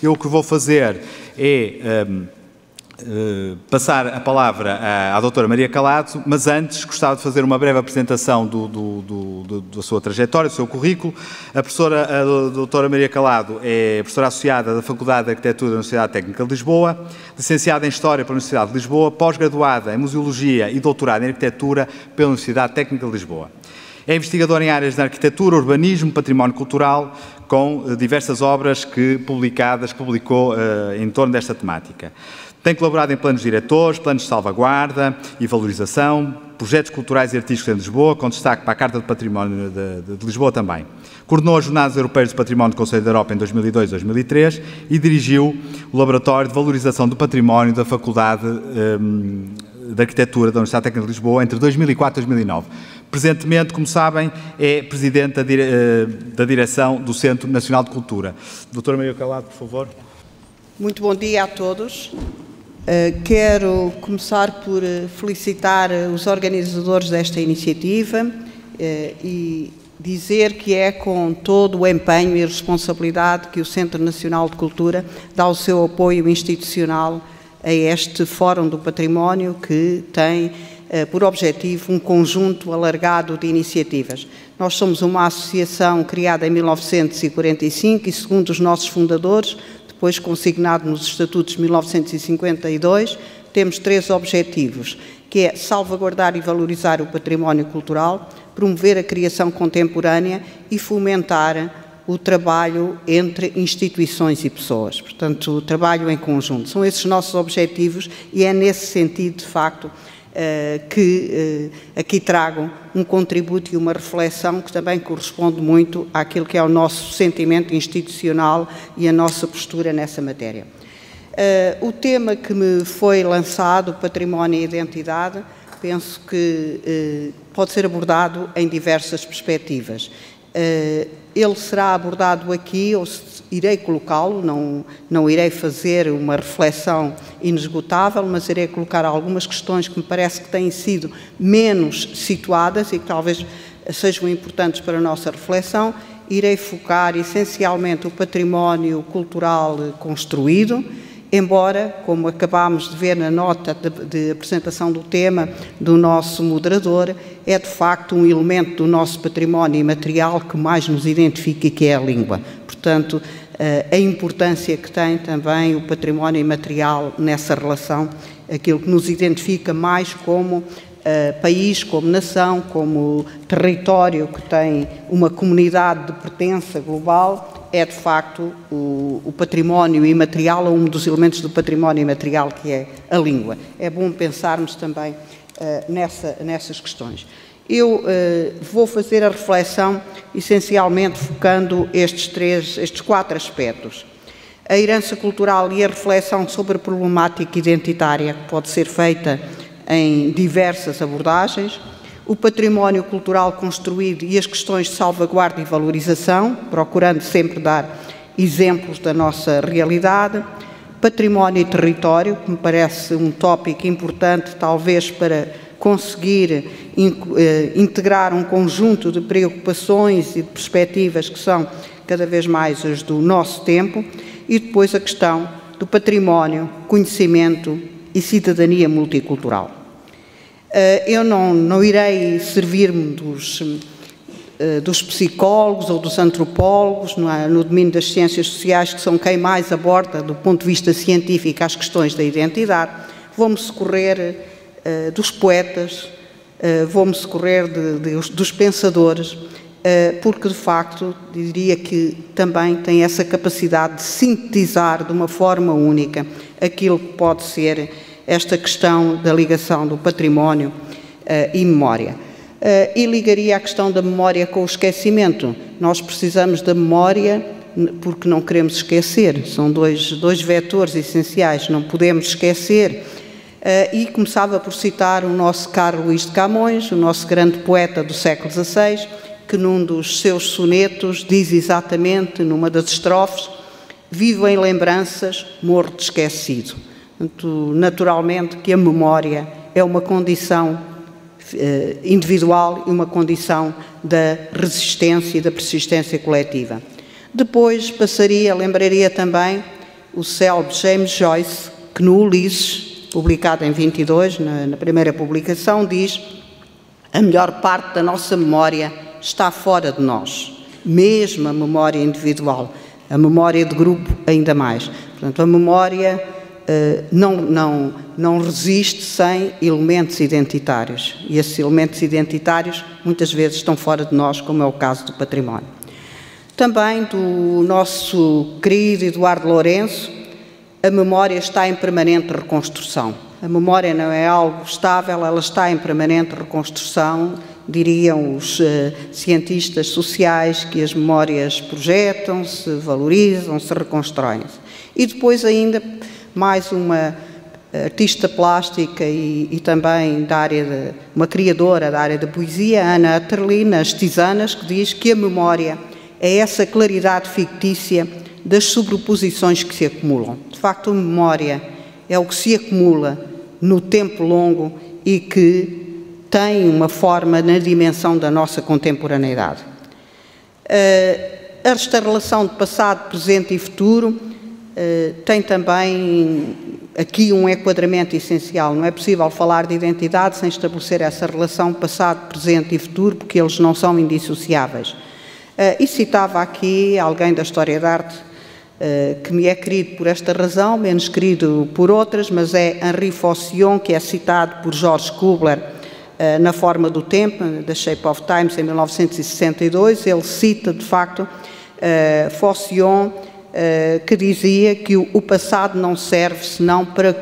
Eu o que vou fazer é um, uh, passar a palavra à, à doutora Maria Calado, mas antes gostava de fazer uma breve apresentação do, do, do, da sua trajetória, do seu currículo. A professora, a doutora Maria Calado é professora associada da Faculdade de Arquitetura da Universidade Técnica de Lisboa, licenciada em História pela Universidade de Lisboa, pós-graduada em Museologia e doutorada em Arquitetura pela Universidade Técnica de Lisboa. É investigador em áreas de arquitetura, urbanismo, património cultural, com eh, diversas obras que publicadas, que publicou uh, em torno desta temática. Tem colaborado em planos diretores, planos de salvaguarda e valorização, projetos culturais e artísticos em Lisboa, com destaque para a Carta de Património de, de Lisboa também. Coordenou as Jornadas Europeias de Património do Conselho da Europa em 2002 e 2003 e dirigiu o Laboratório de Valorização do Património da Faculdade um, de Arquitetura da Universidade Técnica de Lisboa entre 2004 e 2009. Presentemente, como sabem, é Presidente. Eh, da Direção do Centro Nacional de Cultura. Doutora Maria Calado, por favor. Muito bom dia a todos. Uh, quero começar por eh, felicitar os organizadores desta iniciativa e dizer que é com todo o empenho e responsabilidade que o Centro Nacional de Cultura dá o seu apoio institucional a este Fórum do Património que tem eh, por objetivo um conjunto alargado de iniciativas. Nós somos uma associação criada em 1945 e, segundo os nossos fundadores, depois consignado nos Estatutos de 1952, temos três objetivos, que é salvaguardar e valorizar o património cultural, promover a criação contemporânea e fomentar o trabalho entre instituições e pessoas. Portanto, o trabalho em conjunto. São esses nossos objetivos e é nesse sentido, de facto, eh, que eh, aqui tragam um contributo e uma reflexão que também corresponde muito àquilo que é o nosso sentimento institucional e a nossa postura nessa matéria. Eh, o tema que me foi lançado, património e identidade, penso que pode ser abordado em diversas perspectivas. Ele será abordado aqui, ou irei colocá-lo, não, não irei fazer uma reflexão inesgotável, mas irei colocar algumas questões que me parece que têm sido menos situadas e que talvez sejam importantes para a nossa reflexão. Irei focar essencialmente o património cultural construído, embora, como acabámos de ver na nota de, de, apresentação do tema do nosso moderador, é de facto um elemento do nosso património imaterial que mais nos identifica, que é a língua. Portanto, eh, a importância que tem também o património imaterial nessa relação, aquilo que nos identifica mais como uh, país, como nação, como território que tem uma comunidade de pertença global, é de facto o, o património imaterial ou um dos elementos do património imaterial que é a língua. É bom pensarmos também uh, nessa, nessas questões. Eu uh, vou fazer a reflexão essencialmente focando estes três, estes quatro aspectos. A herança cultural e a reflexão sobre a problemática identitária, que pode ser feita em diversas abordagens, o património cultural construído e as questões de salvaguarda e valorização, procurando sempre dar exemplos da nossa realidade, património e território, que me parece um tópico importante, talvez para conseguir eh, integrar um conjunto de preocupações e de perspectivas que são cada vez mais as do nosso tempo, e depois a questão do património, conhecimento e cidadania multicultural. Eh, eu não, não irei servir-me dos, eh, dos psicólogos ou dos antropólogos no, é? no domínio das ciências sociais, que são quem mais aborda, do ponto de vista científico, as questões da identidade. Vou-me socorrer uh, dos poetas, vou-me socorrer de, de, dos pensadores, porque de facto diria que também tem essa capacidade de sintetizar de uma forma única aquilo que pode ser esta questão da ligação do património e memória. e ligaria a questão da memória com o esquecimento. Nós precisamos da memória porque não queremos esquecer. São dois, dois vetores essenciais. Não podemos esquecer Uh, e começava por citar o nosso caro Luís de Camões, o nosso grande poeta do século XVI, que num dos seus sonetos diz exatamente, numa das estrofes, Vivo em lembranças, morro de esquecido. Naturalmente que a memória é uma condição uh, individual e uma condição da resistência e da persistência coletiva. Depois passaria, lembraria também o célebre James Joyce, que no Ulisses, publicado em 22, na, na primeira publicação, diz: a melhor parte da nossa memória está fora de nós, mesmo a memória individual, a memória de grupo ainda mais. Portanto, a memória não, não, não resiste sem elementos identitários. E esses elementos identitários muitas vezes estão fora de nós, como é o caso do património. Também do nosso querido Eduardo Lourenço, a memória está em permanente reconstrução. A memória não é algo estável, ela está em permanente reconstrução, diriam os uh, cientistas sociais que as memórias projetam-se, valorizam-se, reconstroem-se. E depois ainda mais uma artista plástica e, e, também da área de, uma criadora da área da poesia, Ana Atterley, nas Tisanas, que diz que a memória é essa claridade fictícia das sobreposições que se acumulam. De facto, a memória é o que se acumula no tempo longo e que tem uma forma na dimensão da nossa contemporaneidade. Esta relação de passado, presente e futuro eh, tem também aqui um enquadramento essencial. Não é possível falar de identidade sem estabelecer essa relação passado, presente e futuro, porque eles não são indissociáveis. Uh, e citava aqui alguém da história da arte uh, que me é querido por esta razão, menos querido por outras, mas é Henri Faucillon, que é citado por George Kubler na Forma do Tempo, da Shape of Times, em 1962. Ele cita, de facto, eh, que dizia que o passado não serve senão para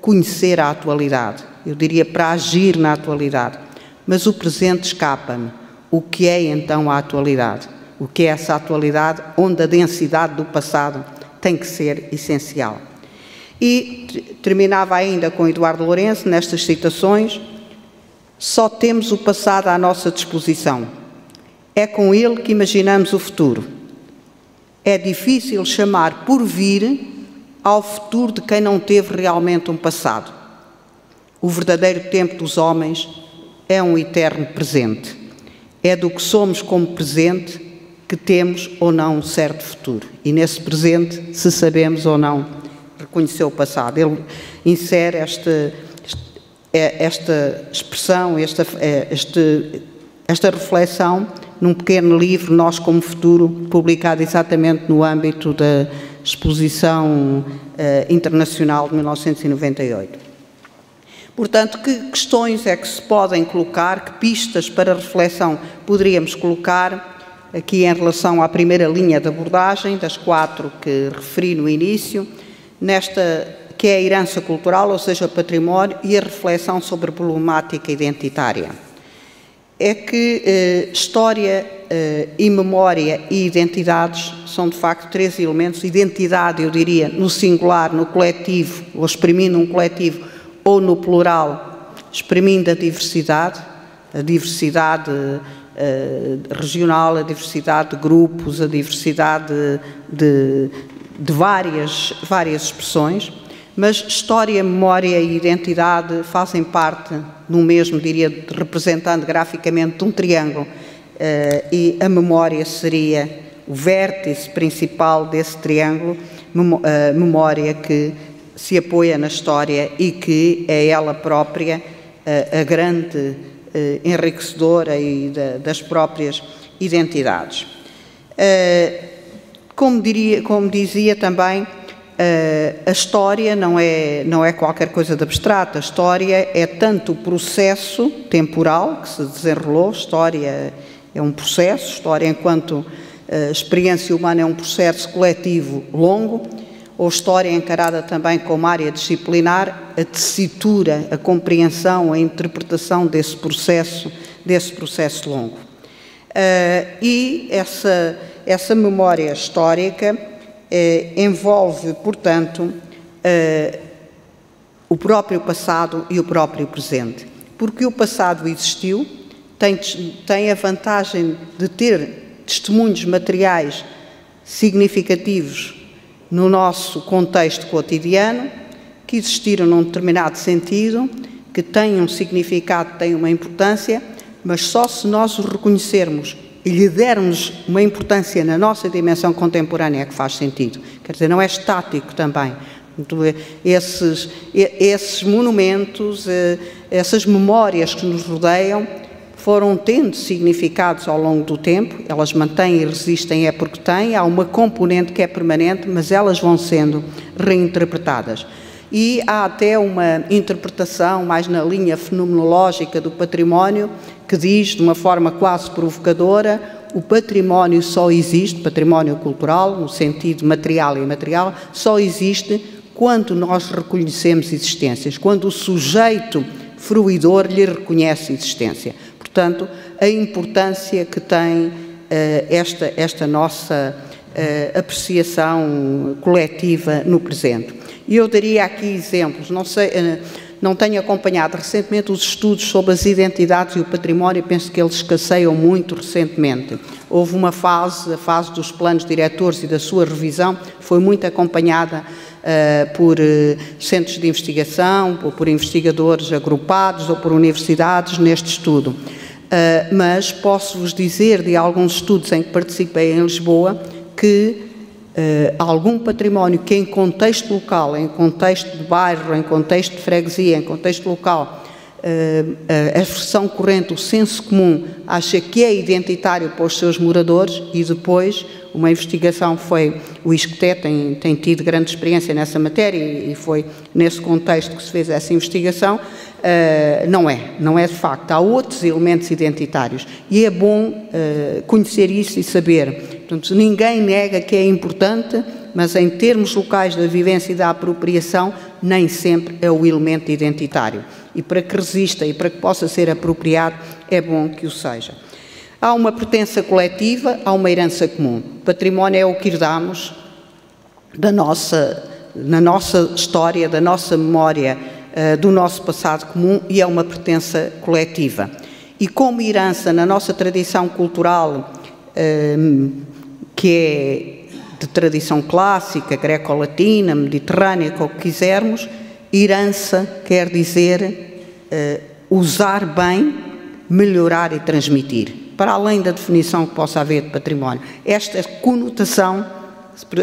conhecer a atualidade, eu diria para agir na atualidade, mas o presente escapa-me. O que é então a atualidade? O que é essa atualidade onde a densidade do passado tem que ser essencial? E terminava ainda com Eduardo Lourenço nestas citações: só temos o passado à nossa disposição. É com ele que imaginamos o futuro é difícil chamar por vir ao futuro de quem não teve realmente um passado. O verdadeiro tempo dos homens é um eterno presente. É do que somos como presente que temos ou não um certo futuro. E nesse presente, se sabemos ou não reconhecer o passado. Ele insere esta, esta expressão, esta, esta, esta reflexão num pequeno livro, Nós como Futuro, publicado exatamente no âmbito da Exposição uh, Internacional de 1998. Portanto, que questões é que se podem colocar, que pistas para reflexão poderíamos colocar? Aqui em relação à primeira linha de abordagem, das quatro que referi no início, nesta que é a herança cultural, ou seja, património, e a reflexão sobre a problemática identitária é que eh, história eh, e memória e identidades são de facto três elementos. Identidade, eu diria, no singular, no coletivo, ou exprimindo um coletivo, ou no plural, exprimindo a diversidade, a diversidade eh, regional, a diversidade de grupos, a diversidade de, de várias, várias expressões. Mas história, memória e identidade fazem parte no mesmo, diria, representando graficamente um triângulo, uh, e a memória seria o vértice principal desse triângulo, uh, memória que se apoia na história e que é ela própria uh, a grande enriquecedora e da, das próprias identidades. como, diria, como dizia também, a história não é, não é qualquer coisa de abstrato, a história é tanto o processo temporal que se desenrolou, história é um processo, história enquanto uh, experiência humana é um processo coletivo longo, ou história encarada também como área disciplinar, a tessitura, a compreensão, a interpretação desse processo, desse processo longo. Uh, e essa, essa memória histórica eh, envolve, portanto, eh, o próprio passado e o próprio presente. Porque o passado existiu, tem, tem a vantagem de ter testemunhos materiais significativos no nosso contexto cotidiano, que existiram num determinado sentido, que têm um significado, têm uma importância, mas só se nós os reconhecermos e lhe dermos uma importância na nossa dimensão contemporânea que faz sentido. Quer dizer, não é estático também. Esses, esses monumentos, eh, essas memórias que nos rodeiam, foram tendo significados ao longo do tempo, elas mantêm e resistem é porque têm, há uma componente que é permanente, mas elas vão sendo reinterpretadas. E há até uma interpretação mais na linha fenomenológica do património que diz, de uma forma quase provocadora, o património só existe, património cultural, no sentido material e imaterial, só existe quando nós reconhecemos existências, quando o sujeito fruidor lhe reconhece existência. Portanto, a importância que tem uh, esta, esta nossa uh, apreciação coletiva no presente. E eu daria aqui exemplos, não sei. Uh, não tenho acompanhado recentemente os estudos sobre as identidades e o património, penso que eles escasseiam muito recentemente. Houve uma fase, a fase dos planos diretores e da sua revisão, foi muito acompanhada uh, por uh, centros de investigação, ou por investigadores agrupados ou por universidades neste estudo. Uh, mas posso-vos dizer de alguns estudos em que participei em Lisboa que uh, algum património que em contexto local, em contexto de bairro, em contexto de freguesia, em contexto local, uh, a expressão corrente, o senso comum, acha que é identitário para os seus moradores e depois uma investigação foi, o ISCTE tem, tem tido grande experiência nessa matéria e, foi nesse contexto que se fez essa investigação, Uh, não é, não é de facto. Há outros elementos identitários e é bom conhecer isso e saber. Portanto, ninguém nega que é importante, mas em termos locais da vivência e da apropriação, nem sempre é o elemento identitário. E para que resista e para que possa ser apropriado, é bom que o seja. Há uma pertença coletiva, há uma herança comum. Património é o que herdamos da nossa, na nossa história, da nossa memória eh, do nosso passado comum e é uma pertença coletiva. E como herança na nossa tradição cultural, ehm, que é de tradição clássica, greco-latina, mediterrânea, como quisermos, herança quer dizer uh, usar bem, melhorar e transmitir, para além da definição que possa haver de património. Esta conotação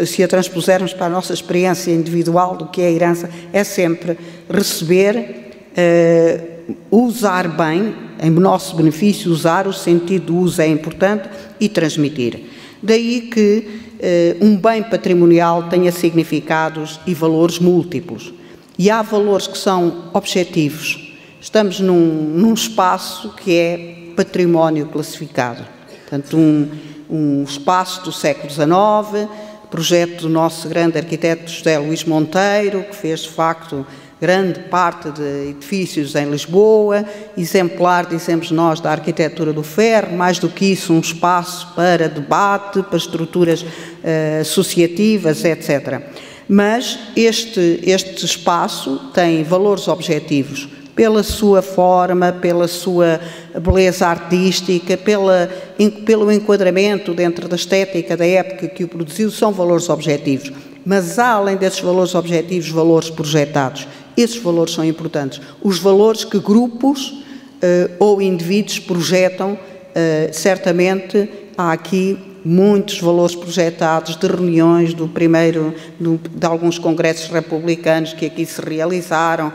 se a transpusermos para a nossa experiência individual do que é herança, é sempre receber, uh, usar bem, em nosso benefício, usar, o sentido do uso é importante, e transmitir. Daí que uh, um bem patrimonial tenha significados e valores múltiplos. E há valores que são objetivos. Estamos num, num espaço que é património classificado. Portanto, um, um espaço do século XIX, projeto do nosso grande arquiteto José Luís Monteiro, que fez de facto grande parte de edifícios em Lisboa, exemplar, dizemos nós, da arquitetura do ferro, mais do que isso, um espaço para debate, para estruturas uh, associativas, etc. Mas este, este espaço tem valores objetivos pela sua forma, pela sua beleza artística, pela, pelo enquadramento dentro da estética da época que o produziu, são valores objetivos. Mas há, além desses valores objetivos, valores projetados. Esses valores são importantes. Os valores que grupos uh, ou indivíduos projetam, uh, certamente há aqui muitos valores projetados de reuniões do primeiro, do, de alguns congressos republicanos que aqui se realizaram, uh,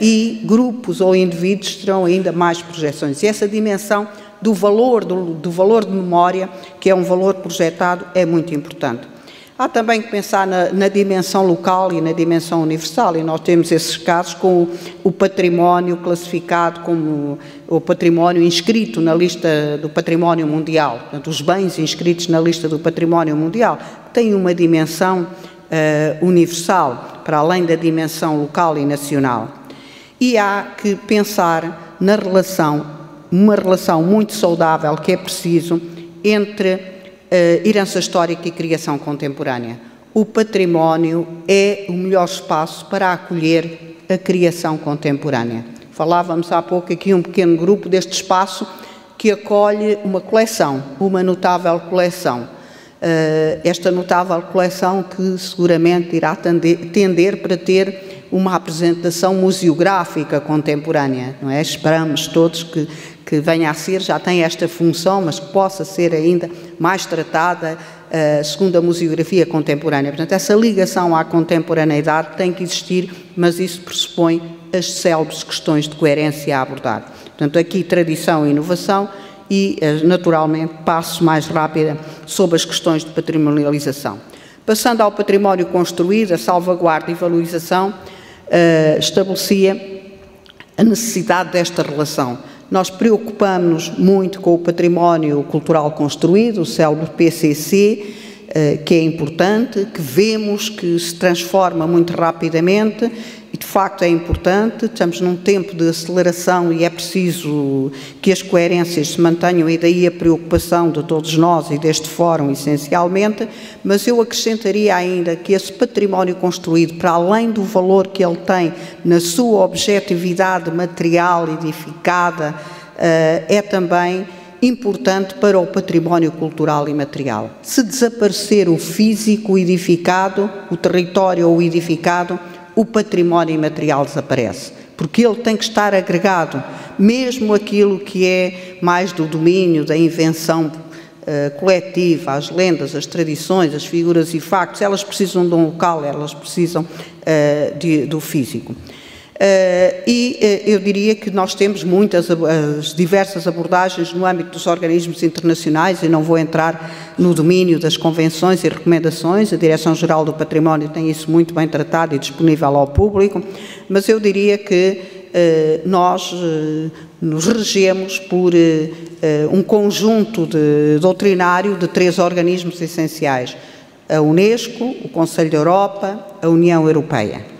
e grupos ou indivíduos terão ainda mais projeções. E essa dimensão do valor, do, do valor de memória, que é um valor projetado, é muito importante. Há também que pensar na, na, dimensão local e na dimensão universal, e nós temos esses casos com o, o, património classificado como o património inscrito na lista do património mundial, portanto, os bens inscritos na lista do património mundial, têm uma dimensão uh, universal, para além da dimensão local e nacional. E há que pensar na relação, uma relação muito saudável que é preciso entre herança histórica e criação contemporânea. O património é o melhor espaço para acolher a criação contemporânea. Falávamos há pouco aqui um pequeno grupo deste espaço que acolhe uma coleção, uma notável coleção. Uh, esta notável coleção que seguramente irá tender para ter uma apresentação museográfica contemporânea, não é? Esperamos todos que, que venha a ser, já tem esta função, mas que possa ser ainda mais tratada uh, segundo a museografia contemporânea. Portanto, essa ligação à contemporaneidade tem que existir, mas isso pressupõe as célebres questões de coerência a abordar. Portanto, aqui tradição e inovação e, uh, naturalmente, passo mais rápida sobre as questões de patrimonialização. Passando ao património construído, a salvaguarda e valorização, uh, estabelecia a necessidade desta relação nós preocupamos-nos muito com o património cultural construído, o célebre PCC, eh, que é importante, que vemos que se transforma muito rapidamente de facto é importante. Estamos num tempo de aceleração e é preciso que as coerências se mantenham, e daí a preocupação de todos nós e deste fórum, essencialmente. Mas eu acrescentaria ainda que esse património construído, para além do valor que ele tem na sua objetividade material edificada, eh, é também importante para o património cultural e material. Se desaparecer o físico edificado, o território ou edificado, o património imaterial desaparece, porque ele tem que estar agregado, mesmo aquilo que é mais do domínio da invenção uh, coletiva, as lendas, as tradições, as figuras e factos, elas precisam de um local, elas precisam uh, de, do físico. Uh, e uh, eu diria que nós temos muitas as diversas abordagens no âmbito dos organismos internacionais e não vou entrar no domínio das convenções e recomendações, a Direção-Geral do Património tem isso muito bem tratado e disponível ao público, mas eu diria que uh, nós nos regemos por um conjunto de, doutrinário de três organismos essenciais, a Unesco, o Conselho da Europa, a União Europeia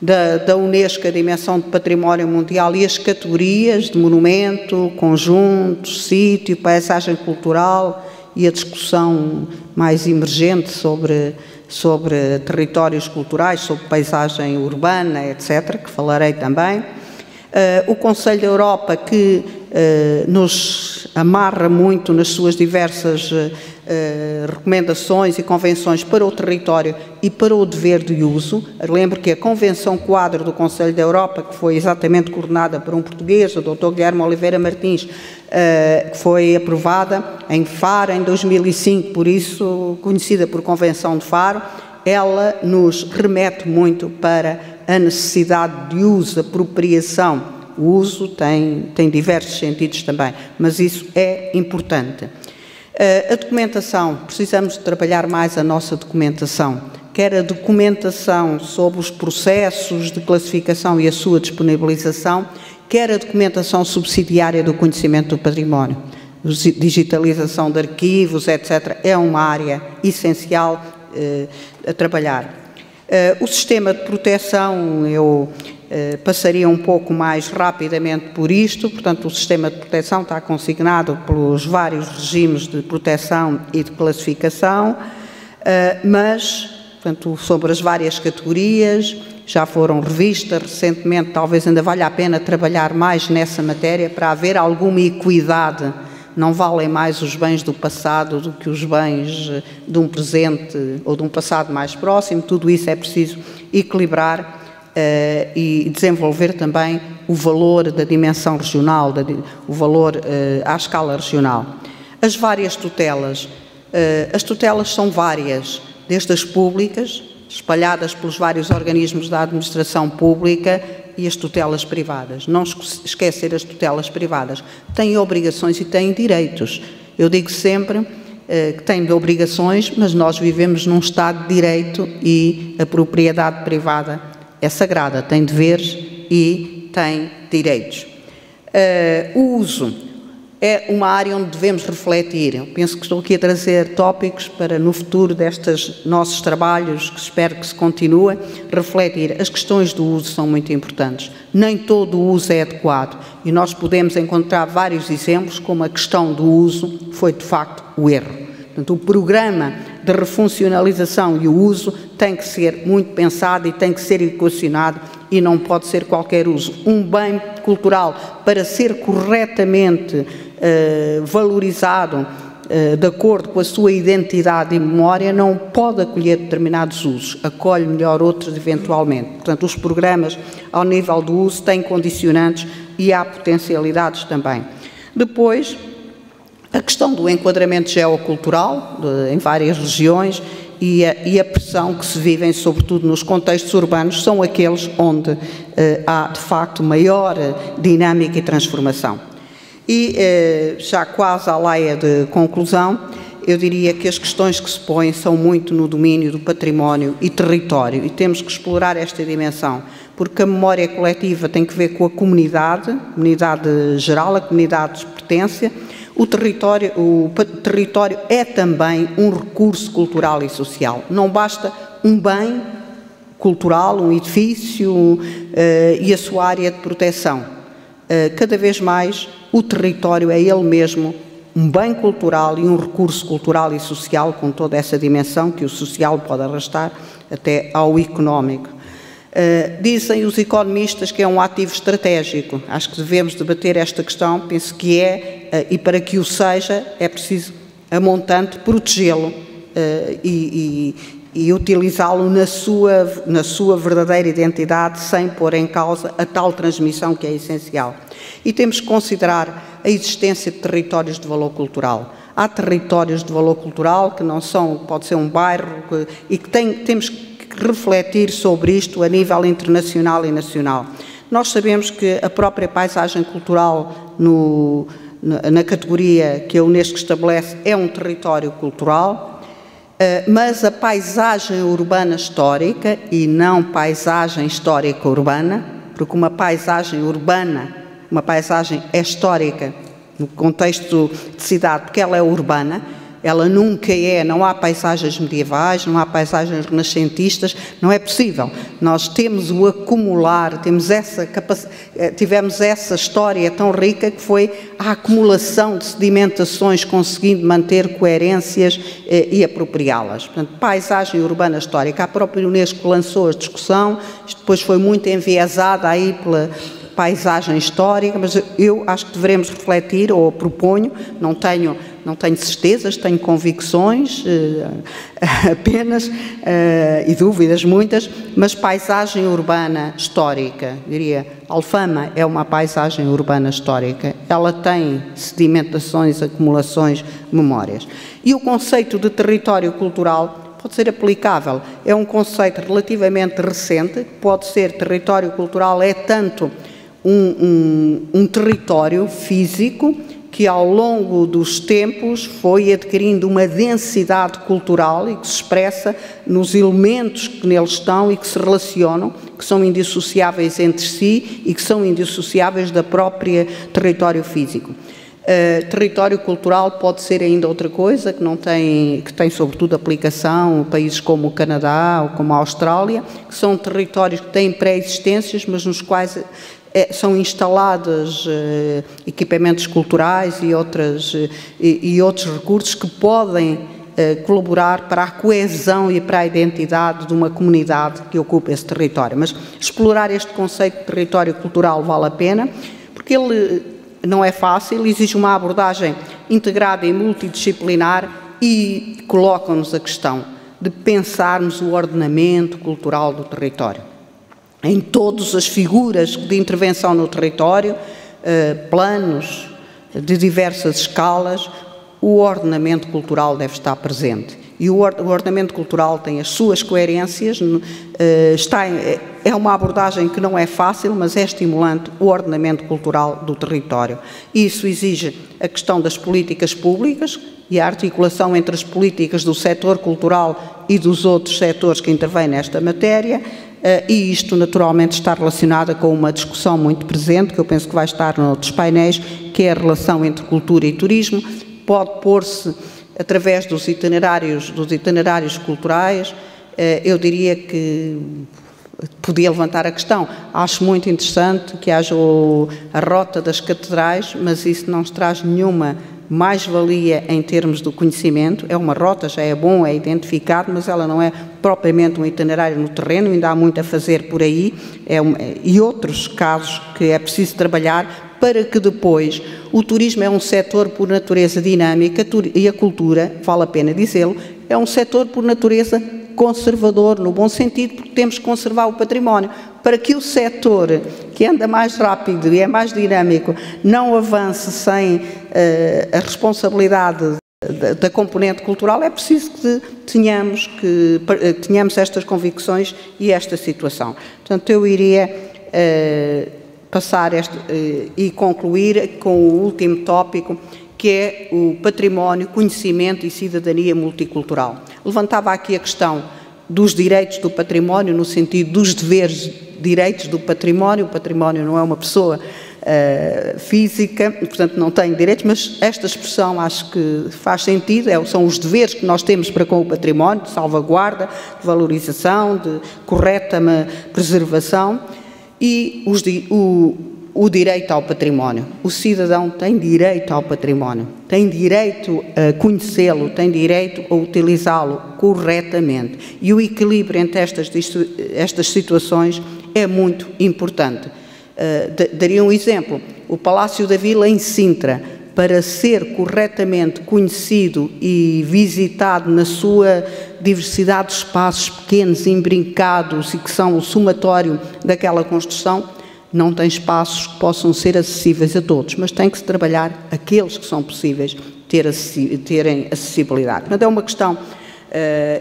da, da Unesco, a dimensão de património mundial e as categorias de monumento, conjunto, sítio, paisagem cultural e a discussão mais emergente sobre, sobre territórios culturais, sobre paisagem urbana, etc., que falarei também. Uh, o Conselho da Europa, que uh, nos amarra muito nas suas diversas uh, eh, recomendações e convenções para o território e para o dever de uso. Lembro que a Convenção Quadro do Conselho da Europa, que foi exatamente coordenada por um português, o Dr. Guilherme Oliveira Martins, eh, que foi aprovada em Faro em 2005, por isso conhecida por Convenção de Faro, ela nos remete muito para a necessidade de uso, apropriação. O uso tem, tem diversos sentidos também, mas isso é importante. Uh, a documentação, precisamos de trabalhar mais a nossa documentação, quer a documentação sobre os processos de classificação e a sua disponibilização, quer a documentação subsidiária do conhecimento do património. Digitalização de arquivos, etc., é uma área essencial uh, a trabalhar. Uh, o sistema de proteção, eu eh, passaria um pouco mais rapidamente por isto, portanto, o sistema de proteção está consignado pelos vários regimes de proteção e de classificação, eh, mas, portanto, sobre as várias categorias, já foram revistas recentemente, talvez ainda valha a pena trabalhar mais nessa matéria para haver alguma equidade. Não valem mais os bens do passado do que os bens eh, de um presente ou de um passado mais próximo, tudo isso é preciso equilibrar e desenvolver também o valor da dimensão regional, o valor uh, à escala regional. As várias tutelas. Uh, as tutelas são várias, desde as públicas, espalhadas pelos vários organismos da administração pública, e as tutelas privadas. Não esquecer as tutelas privadas. Têm obrigações e têm direitos. Eu digo sempre que têm obrigações, mas nós vivemos num Estado de direito e a propriedade privada é sagrada, tem deveres e tem direitos. Uh, o uso é uma área onde devemos refletir. Eu penso que estou aqui a trazer tópicos para, no futuro destes nossos trabalhos, que espero que se continue, refletir. As questões do uso são muito importantes. Nem todo o uso é adequado e nós podemos encontrar vários exemplos como a questão do uso foi, de facto, o erro. Portanto, o programa de refuncionalização e o uso tem que ser muito pensado e tem que ser equacionado e não pode ser qualquer uso. Um bem cultural, para ser corretamente uh, valorizado uh, de acordo com a sua identidade e memória, não pode acolher determinados usos, acolhe melhor outros eventualmente. Portanto, os programas ao nível do uso têm condicionantes e há potencialidades também. Depois, a questão do enquadramento geocultural de, em várias regiões e a, e a, pressão que se vivem, sobretudo nos contextos urbanos, são aqueles onde eh, há, de facto, maior dinâmica e transformação. E, eh, já quase à laia de conclusão, eu diria que as questões que se põem são muito no domínio do património e território, e temos que explorar esta dimensão, porque a memória coletiva tem que ver com a comunidade, comunidade geral, a comunidade de pertença. O território, o território é também um recurso cultural e social. Não basta um bem cultural, um edifício uh, e a sua área de proteção. Uh, cada vez mais o território é ele mesmo um bem cultural e um recurso cultural e social com toda essa dimensão que o social pode arrastar até ao económico. Uh, dizem os economistas que é um ativo estratégico. Acho que devemos debater esta questão. Penso que é, e para que o seja, é preciso, a montante, protegê-lo uh, e, e, e utilizá-lo na sua, na sua verdadeira identidade, sem pôr em causa a tal transmissão que é essencial. E temos que considerar a existência de territórios de valor cultural. Há territórios de valor cultural que não são, pode ser um bairro, que, e que tem, temos que refletir sobre isto a nível internacional e nacional. Nós sabemos que a própria paisagem cultural no, na, categoria que a Unesco estabelece é um território cultural, eh, mas a paisagem urbana histórica e não paisagem histórica urbana, porque uma paisagem urbana uma paisagem é histórica, no contexto de cidade, porque ela é urbana, ela nunca é, não há paisagens medievais, não há paisagens renascentistas, não é possível. Nós temos o acumular, temos essa eh, tivemos essa história tão rica que foi a acumulação de sedimentações conseguindo manter coerências eh, e apropriá-las. Portanto, paisagem urbana histórica. A própria Unesco lançou a discussão, isto depois foi muito enviesada aí pela paisagem histórica, mas eu acho que devemos refletir, ou proponho, não tenho, não tenho certezas, tenho convicções eh, apenas eh, e dúvidas muitas, mas paisagem urbana histórica, diria, Alfama é uma paisagem urbana histórica, ela tem sedimentações, acumulações, memórias. E o conceito de território cultural pode ser aplicável. É um conceito relativamente recente, pode ser território cultural, é tanto um, um, um território físico que ao longo dos tempos foi adquirindo uma densidade cultural e que se expressa nos elementos que neles estão e que se relacionam, que são indissociáveis entre si e que são indissociáveis da própria território físico. Uh, território cultural pode ser ainda outra coisa que não tem que tem sobretudo aplicação países como o Canadá ou como a Austrália que são territórios que têm pré-existências mas nos quais é, são instalados eh, equipamentos culturais e, outras, eh, e, e, outros recursos que podem eh, colaborar para a coesão e para a identidade de uma comunidade que ocupa esse território. Mas explorar este conceito de território cultural vale a pena, porque ele não é fácil, exige uma abordagem integrada e multidisciplinar e coloca-nos a questão de pensarmos o ordenamento cultural do território em todas as figuras de intervenção no território, eh, planos de diversas escalas, o ordenamento cultural deve estar presente. E o ordenamento cultural tem as suas coerências, eh, está, é uma abordagem que não é fácil, mas é estimulante o ordenamento cultural do território. Isso exige a questão das políticas públicas e a articulação entre as políticas do setor cultural e dos outros setores que intervêm nesta matéria, eh, e isto naturalmente está relacionado com uma discussão muito presente, que eu penso que vai estar noutros painéis, que é a relação entre cultura e turismo. Pode pôr-se através dos itinerários, dos itinerários culturais, eh, eu diria que podia levantar a questão. Acho muito interessante que haja a rota das catedrais, mas isso não traz nenhuma mais-valia em termos do conhecimento. É uma rota, já é bom, é identificado, mas ela não é propriamente um itinerário no terreno, ainda há muito a fazer por aí. É um, e outros casos que é preciso trabalhar para que depois o turismo é um setor por natureza dinâmica e a cultura, vale a pena dizê-lo, é um setor por natureza conservador, no bom sentido, porque temos que conservar o património. Para que o setor, que anda mais rápido e é mais dinâmico, não avance sem uh, a responsabilidade da, da, componente cultural, é preciso que tenhamos, que tenhamos estas convicções e esta situação. Portanto, eu iria uh, passar este, uh, e concluir com o último tópico, que é o património, conhecimento e cidadania multicultural. Levantava aqui a questão dos direitos do património, no sentido dos deveres, direitos do património. O património não é uma pessoa uh, física, portanto não tem direitos, mas esta expressão acho que faz sentido, é, são os deveres que nós temos para com o património, de salvaguarda, de valorização, de correta preservação e os, o, o direito ao património. O cidadão tem direito ao património, tem direito a conhecê-lo, tem direito a utilizá-lo corretamente. E o equilíbrio entre estas, estas situações é muito importante. Uh, daria um exemplo: o Palácio da Vila em Sintra, para ser corretamente conhecido e visitado na sua diversidade de espaços pequenos, embrincados e que são o somatório daquela construção, não tem espaços que possam ser acessíveis a todos, mas tem que se trabalhar aqueles que são possíveis ter, terem acessibilidade. Portanto, é uma questão, uh,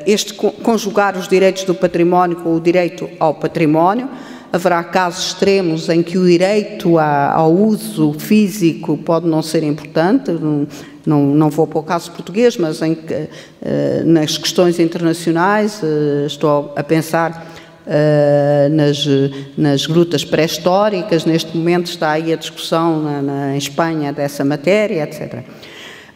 este conjugar os direitos do património com o direito ao património, haverá casos extremos em que o direito ao uso físico pode não ser importante, não, não, vou para o caso português, mas em, uh, nas questões internacionais, uh, estou a pensar Uh, nas, nas grutas pré-históricas. Neste momento está aí a discussão na, na, em Espanha dessa matéria, etc. Uh,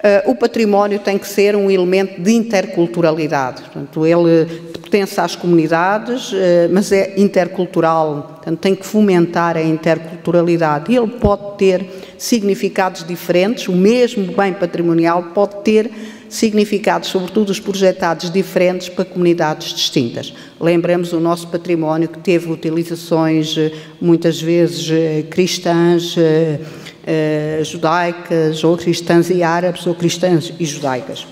eh, o património tem que ser um elemento de interculturalidade. Portanto, ele pertence às comunidades, uh, mas é intercultural. Portanto, tem que fomentar a interculturalidade. Ele pode ter significados diferentes. O mesmo bem patrimonial pode ter significados, sobretudo os projetados diferentes para comunidades distintas. Lembremos o nosso património que teve utilizações eh, muitas vezes eh, cristãs, eh, judaicas, ou cristãs e árabes, ou cristãs e judaicas.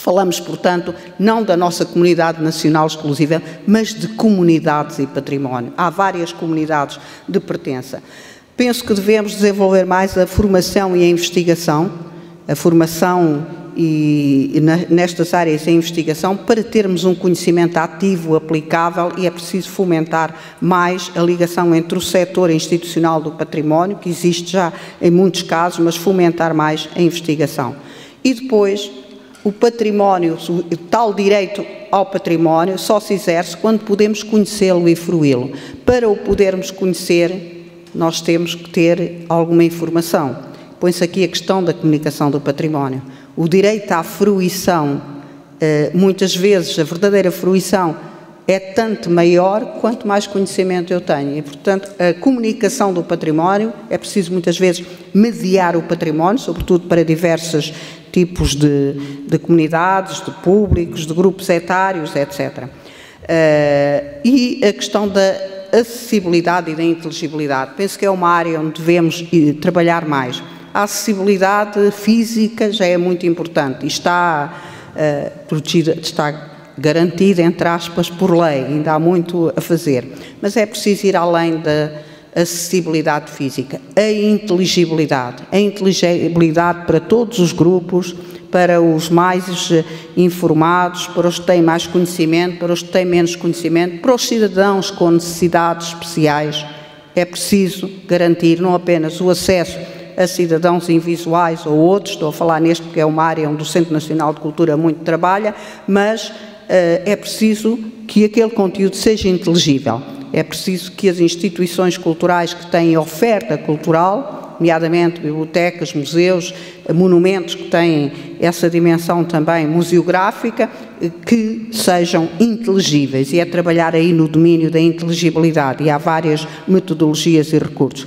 Falamos, portanto, não da nossa comunidade nacional exclusiva, mas de comunidades e património. Há várias comunidades de pertença. Penso que devemos desenvolver mais a formação e a investigação, a formação e nestas áreas de investigação para termos um conhecimento ativo, aplicável e é preciso fomentar mais a ligação entre o setor institucional do património, que existe já em muitos casos, mas fomentar mais a investigação. E depois, o património, o tal direito ao património só se exerce quando podemos conhecê-lo e fruí-lo. Para o podermos conhecer, nós temos que ter alguma informação. Põe-se aqui a questão da comunicação do património o direito à fruição, eh, muitas vezes a verdadeira fruição é tanto maior quanto mais conhecimento eu tenho. E, portanto, a comunicação do património é preciso muitas vezes mediar o património, sobretudo para diversos tipos de, de comunidades, de públicos, de grupos etários, etc. Uh, eh, e a questão da acessibilidade e da inteligibilidade. Penso que é uma área onde devemos eh, trabalhar mais a acessibilidade física já é muito importante e está uh, protegida, está garantida, entre aspas, por lei, ainda há muito a fazer. Mas é preciso ir além da acessibilidade física, a inteligibilidade, a inteligibilidade para todos os grupos, para os mais eh, informados, para os que têm mais conhecimento, para os que têm menos conhecimento, para os cidadãos com necessidades especiais. É preciso garantir não apenas o acesso a cidadãos invisuais ou outros, estou a falar neste porque é uma área onde o Centro Nacional de Cultura muito trabalha, mas é preciso que aquele conteúdo seja inteligível. É preciso que as instituições culturais que têm oferta cultural, nomeadamente bibliotecas, museus, monumentos que têm essa dimensão também museográfica, eh, que sejam inteligíveis. E é trabalhar aí no domínio da inteligibilidade. E há várias metodologias e recursos.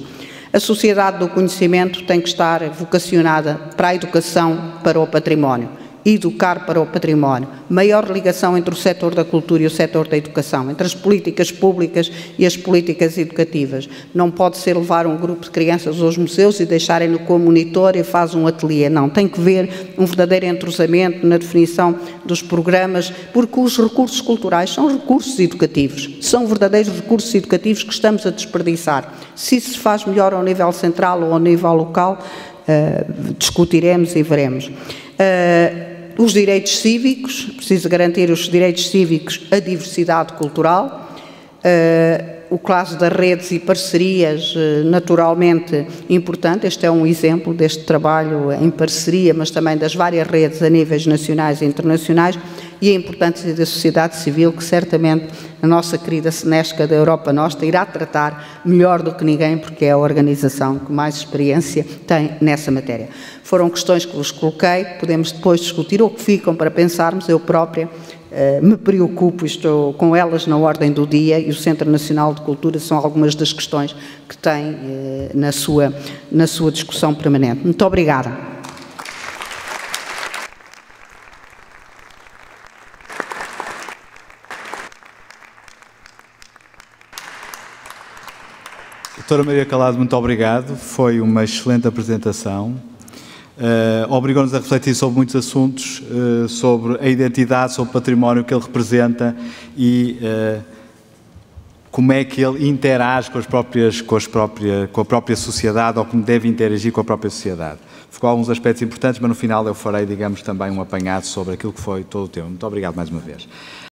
A sociedade do conhecimento tem que estar vocacionada para a educação, para o património. Educar para o património, maior ligação entre o setor da cultura e o setor da educação, entre as políticas públicas e as políticas educativas. Não pode ser levar um grupo de crianças aos museus e deixarem-no como monitor e faz um ateliê. Não, tem que ver um verdadeiro entrosamento na definição dos programas, porque os recursos culturais são recursos educativos, são verdadeiros recursos educativos que estamos a desperdiçar. Se isso se faz melhor ao nível central ou ao nível local, uh, discutiremos e veremos. Uh, os direitos cívicos, preciso garantir os direitos cívicos, a diversidade cultural, uh, o caso das redes e parcerias, uh, naturalmente importante, este é um exemplo deste trabalho em parceria, mas também das várias redes a níveis nacionais e internacionais, e a importância da sociedade civil, que certamente a nossa querida Senesca da Europa Nostra irá tratar melhor do que ninguém, porque é a organização que mais experiência tem nessa matéria. Foram questões que vos coloquei, podemos depois discutir ou que ficam para pensarmos, eu própria eh, me preocupo, estou com elas na ordem do dia e o Centro Nacional de Cultura são algumas das questões que tem eh, na sua, na sua discussão permanente. Muito obrigada. Doutora Maria Calado, muito obrigado. Foi uma excelente apresentação. Uh, Obrigou-nos a refletir sobre muitos assuntos, uh, sobre a identidade, sobre o património que ele representa e uh, como é que ele interage com, as próprias, com, as próprias, com a própria sociedade ou como deve interagir com a própria sociedade. Ficou alguns aspectos importantes, mas no final eu farei, digamos, também um apanhado sobre aquilo que foi todo o tema. Muito obrigado mais uma vez.